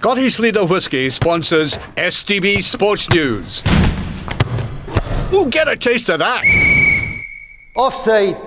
Scottish Leader Whisky sponsors STB Sports News. Ooh, get a taste of that. Offside.